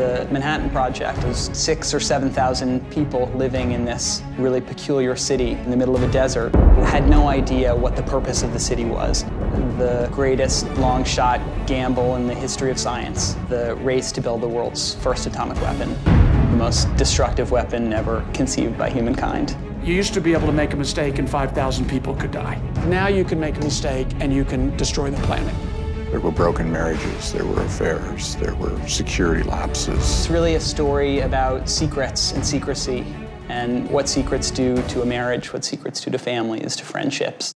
The Manhattan Project was six or 7,000 people living in this really peculiar city in the middle of a desert. Had no idea what the purpose of the city was. The greatest long shot gamble in the history of science. The race to build the world's first atomic weapon. The most destructive weapon ever conceived by humankind. You used to be able to make a mistake and 5,000 people could die. Now you can make a mistake and you can destroy the planet. There were broken marriages, there were affairs, there were security lapses. It's really a story about secrets and secrecy and what secrets do to a marriage, what secrets do to families, to friendships.